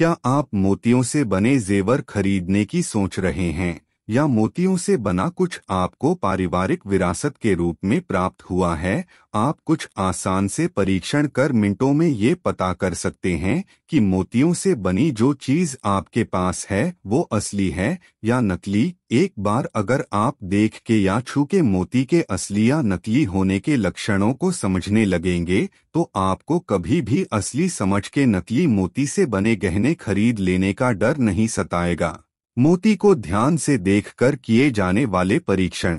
क्या आप मोतियों से बने जेवर खरीदने की सोच रहे हैं? या मोतियों से बना कुछ आपको पारिवारिक विरासत के रूप में प्राप्त हुआ है, आप कुछ आसान से परीक्षण कर मिनटों में ये पता कर सकते हैं कि मोतियों से बनी जो चीज़ आपके पास है, वो असली है या नकली। एक बार अगर आप देख के या छू के मोती के असली या नकली होने के लक्षणों को समझने लगेंगे तो आपको कभी भी असली समझ के नकली मोती से बने गहने खरीद लेने का डर नहीं सताएगा। मोती को ध्यान से देखकर किए जाने वाले परीक्षण।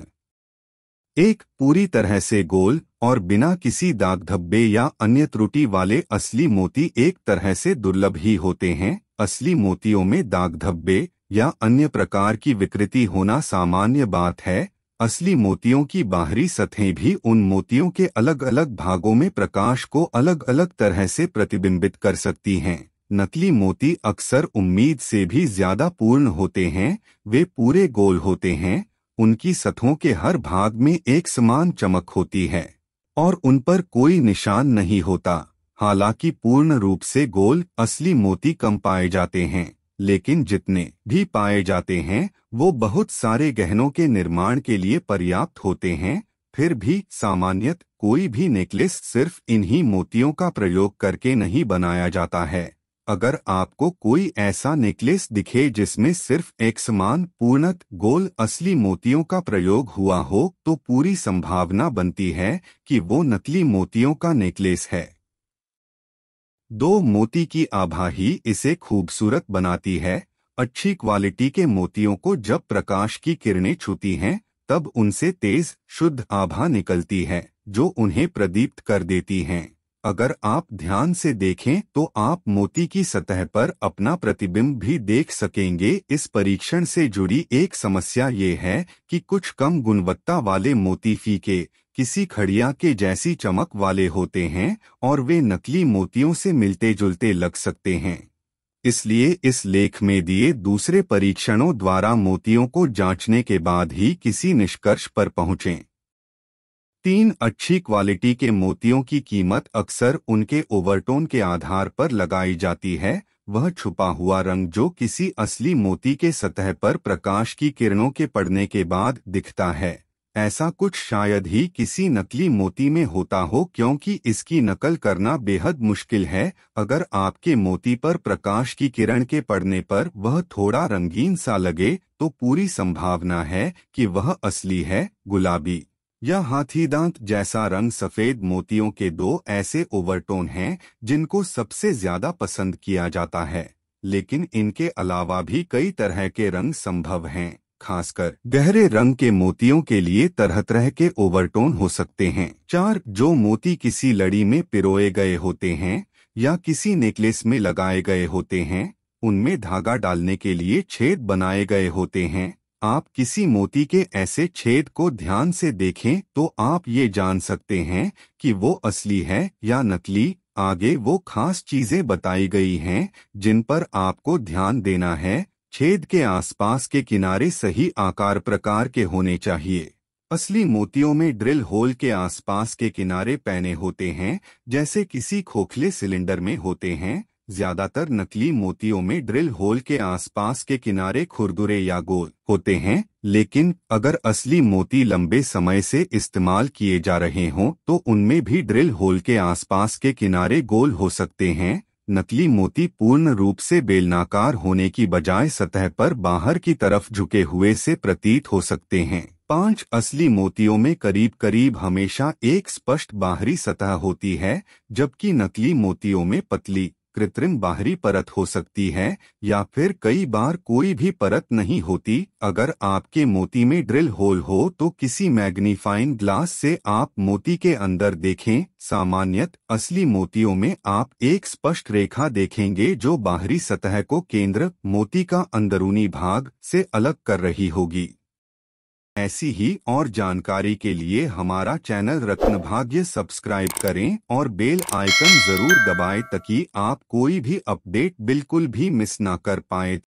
एक, पूरी तरह से गोल और बिना किसी दाग धब्बे या अन्य त्रुटि वाले असली मोती एक तरह से दुर्लभ ही होते हैं। असली मोतियों में दाग धब्बे या अन्य प्रकार की विकृति होना सामान्य बात है। असली मोतियों की बाहरी सतहें भी उन मोतियों के अलग अलग भागों में प्रकाश को अलग अलग तरह से प्रतिबिंबित कर सकती हैं। नकली मोती अक्सर उम्मीद से भी ज़्यादा पूर्ण होते हैं, वे पूरे गोल होते हैं, उनकी सतहों के हर भाग में एक समान चमक होती है, और उन पर कोई निशान नहीं होता। हालाँकि पूर्ण रूप से गोल असली मोती कम पाए जाते हैं, लेकिन जितने भी पाए जाते हैं, वो बहुत सारे गहनों के निर्माण के लिए पर्याप्त होते हैं, फिर भी सामान्यत कोई भी नेकलेस सिर्फ़ इन्हीं मोतियों का प्रयोग करके नहीं बनाया जाता है। अगर आपको कोई ऐसा नेकलेस दिखे जिसमें सिर्फ़ एक समान पूर्णत गोल असली मोतियों का प्रयोग हुआ हो तो पूरी संभावना बनती है कि वो नकली मोतियों का नेकलेस है। दो मोती की आभा ही इसे खूबसूरत बनाती है। अच्छी क्वालिटी के मोतियों को जब प्रकाश की किरणें छूती हैं, तब उनसे तेज, शुद्ध आभा निकलती है, जो उन्हें प्रदीप्त कर देती हैं। अगर आप ध्यान से देखें तो आप मोती की सतह पर अपना प्रतिबिंब भी देख सकेंगे। इस परीक्षण से जुड़ी एक समस्या ये है कि कुछ कम गुणवत्ता वाले मोती फीके, किसी खड़िया के जैसी चमक वाले होते हैं, और वे नकली मोतियों से मिलते जुलते लग सकते हैं। इसलिए इस लेख में दिए दूसरे परीक्षणों द्वारा मोतियों को जांचने के बाद ही किसी निष्कर्ष पर पहुंचें। तीन अच्छी क्वालिटी के मोतियों की कीमत अक्सर उनके ओवरटोन के आधार पर लगाई जाती है, वह छुपा हुआ रंग जो किसी असली मोती के सतह पर प्रकाश की किरणों के पड़ने के बाद दिखता है। ऐसा कुछ शायद ही किसी नकली मोती में होता हो, क्योंकि इसकी नकल करना बेहद मुश्किल है। अगर आपके मोती पर प्रकाश की किरण के पड़ने पर वह थोड़ा रंगीन सा लगे तो पूरी संभावना है कि वह असली है, गुलाबी। यह हाथीदांत जैसा रंग सफ़ेद मोतियों के दो ऐसे ओवरटोन हैं, जिनको सबसे ज़्यादा पसंद किया जाता है। लेकिन इनके अलावा भी कई तरह के रंग संभव हैं, खासकर गहरे रंग के मोतियों के लिए तरह तरह के ओवरटोन हो सकते हैं। चार, जो मोती किसी लड़ी में पिरोए गए होते हैं, या किसी नेकलेस में लगाए गए होते हैं, उनमें धागा डालने के लिए छेद बनाए गए होते हैं। आप किसी मोती के ऐसे छेद को ध्यान से देखें तो आप ये जान सकते हैं कि वो असली है या नकली। आगे वो खास चीज़ें बताई गई हैं, जिन पर आपको ध्यान देना है। छेद के आसपास के किनारे सही आकार प्रकार के होने चाहिए। असली मोतियों में ड्रिल होल के आसपास के किनारे पैने होते हैं, जैसे किसी खोखले सिलेंडर में होते हैं। ज़्यादातर नकली मोतियों में ड्रिल होल के आसपास के किनारे खुरदुरे या गोल होते हैं, लेकिन अगर असली मोती लंबे समय से इस्तेमाल किए जा रहे हों तो उनमें भी ड्रिल होल के आसपास के किनारे गोल हो सकते हैं। नकली मोती पूर्ण रूप से बेलनाकार होने की बजाय सतह पर बाहर की तरफ़ झुके हुए से प्रतीत हो सकते हैं। पाँच असली मोतियों में करीब करीब हमेशा एक स्पष्ट बाहरी सतह होती है, जबकि नकली मोतियों में पतली कृत्रिम बाहरी परत हो सकती है, या फिर कई बार कोई भी परत नहीं होती। अगर आपके मोती में ड्रिल होल हो तो किसी मैग्नीफाइंग ग्लास से आप मोती के अंदर देखें। सामान्यत, असली मोतियों में आप एक स्पष्ट रेखा देखेंगे, जो बाहरी सतह को केंद्र मोती का अंदरूनी भाग से अलग कर रही होगी। ऐसी ही और जानकारी के लिए हमारा चैनल रत्नभाग्य सब्सक्राइब करें और बेल आइकन ज़रूर दबाएँ ताकि आप कोई भी अपडेट बिल्कुल भी मिस ना कर पाए।